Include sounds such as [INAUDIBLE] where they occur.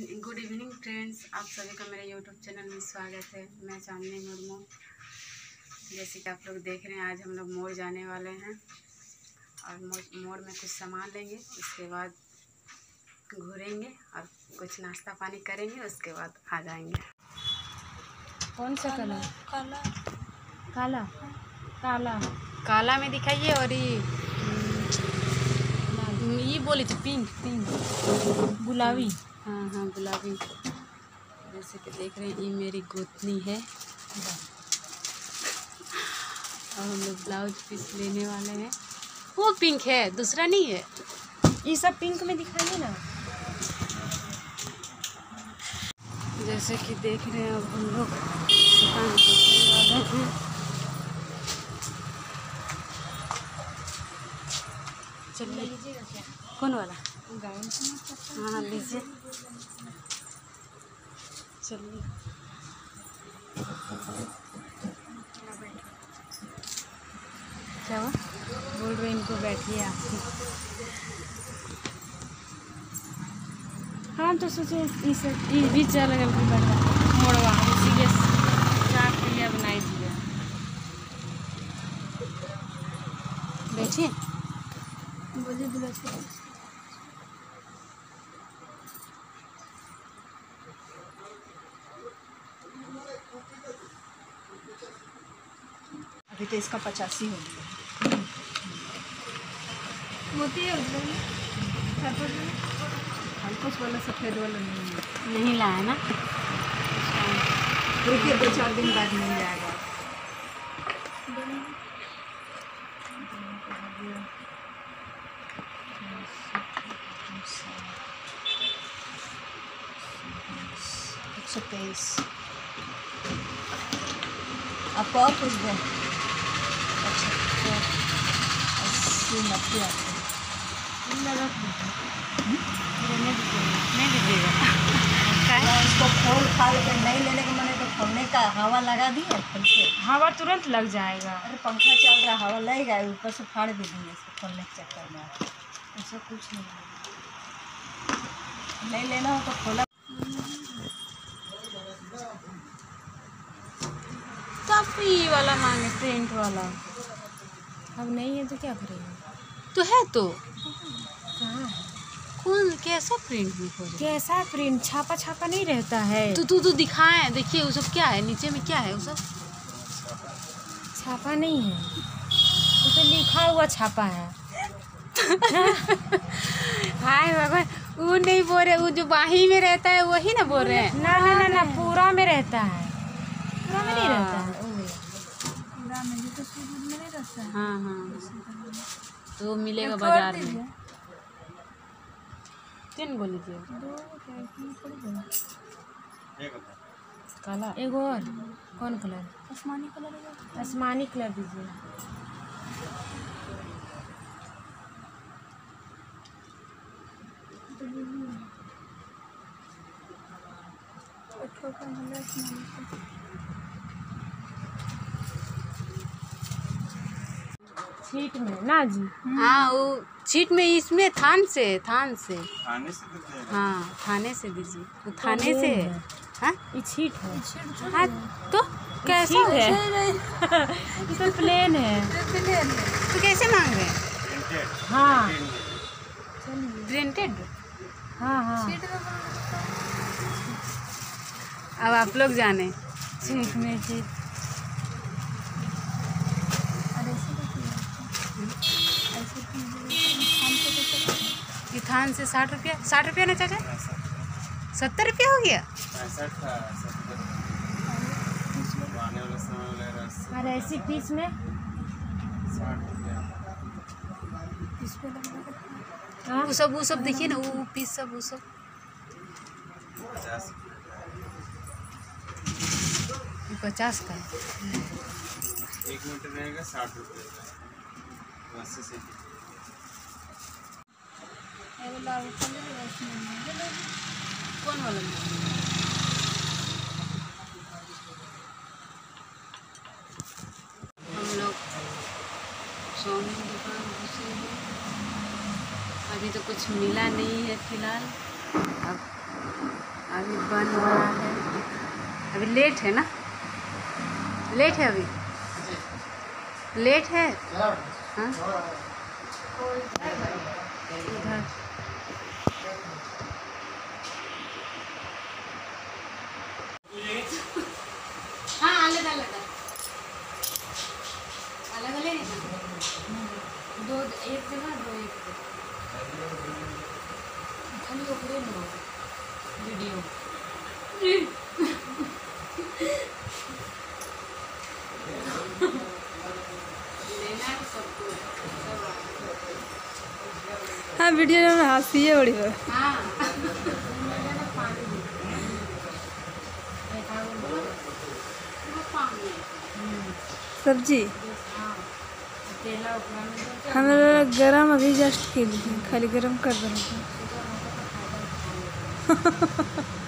Good evening friends आप सभी का मेरे यूट्यूब चैनल में स्वागत है। मैं चांदनी मुर्मू। जैसे कि आप लोग देख रहे हैं आज हम लोग मोर जाने वाले हैं। और मोर मोड़ में कुछ सामान लेंगे उसके बाद घूरेंगे और कुछ नाश्ता पानी करेंगे उसके बाद आ जाएँगे। कौन सा कलर? काला। काला। काला? काला। में दिखाइए और ये ये बोली थी पिंक पिंक गुलाबी। हाँ हाँ गुलाबी। जैसे कि देख रहे हैं ये मेरी गोतनी है। और हम लोग ब्लाउज पीस लेने वाले हैं। वो पिंक है दूसरा नहीं है। ये सब पिंक में दिखाइए ना। जैसे कि देख रहे हैं अब हम लोग दुकान वाले हैं। चलिए। कौन वाला? हाँ लीजिए चलिए। क्या बोल रहे इनको बैठिए आप हाँ तो सोचे इस गया बैठा मोड़वा इसीलिए चार पहिया बनाई दिया। बैठिए। बोलिए तो इसका पचासी हो गया। मोती है हल्कोस वाला? सफ़ेद वाला नहीं नहीं लाया ना? रुकिए दो चार दिन बाद मिल जाएगा। एक सौ तेईस। आपको और कुछ दें? आपको नहीं तो हवा तुरंत लग जाएगा। अरे पंखा चल रहा, हवा लगेगा, ऊपर से फाड़ भी देंगे इसको खोलने के चक्कर में। ऐसा कुछ नहीं। नहीं लेना हो तो खोला। तब ये वाला मांगे प्रिंट वाला। अब नहीं है तो क्या करेंगे? तो है तो। कहाँ कौन कैसा प्रिंट में खोज कैसा प्रिंट छापा छापा नहीं रहता है। तो तू तो दिखाए देखिए वो सब क्या है नीचे में क्या है वो सब? छापा नहीं है। वो तो लिखा हुआ छापा है। हाय भगवान वो नहीं बोल रहे वो जो बाही में रहता है वही ना बोल रहे हैं? ना ना ना ना पूरा में रहता है। पूरा में नहीं रहता है पूरा में जो तो सूट में नहीं रहता है। हाँ हाँ तो मिलेगा बाज़ार में। तीन गो लीजिए। दो क्या तीन थोड़ी दो काला एगो और। कौन कलर? आसमानी कलर आसमानी कलर दीजिए हमारा आसमानी का छीट में ना जी? हाँ वो छीट में इसमें थान से थान से। खाने से तो है? थाने से दीजिए वो थाने से है। हाँ। ये छीट है। हाँ तो कैसा है। है? [LAUGHS] तो प्लेन है। तो कैसे मांग रहे हैं? हाँ. प्रिंटेड हाँ हाँ। अब आप लोग जाने। छीट में छीट ये थान से साठ रुपया साठ रुपया ना चाचा? सत्तर रुपया हो गया? और ऐसी पीस में? हाँ वो सब वो सब देखिए ना वो पीस सब वो सब। पचास का है। एक मीटर रहेगा साठ रुपये का। कौन वाला हम लोग चाउमीन दुकान घुसे हैं अभी तो कुछ मिला नहीं है फ़िलहाल अब अभी बन रहा है अभी लेट है ना लेट है अभी लेट है हाँ हाँ दो एक जगह दो एक जगह वीडियो लेना है सबको सब वीडियो में हँसी बड़ी हो। हाँ। सब्ज़ी? हमारा गरम अभी जस्ट के लिए खाली गरम कर रहे हैं। [LAUGHS]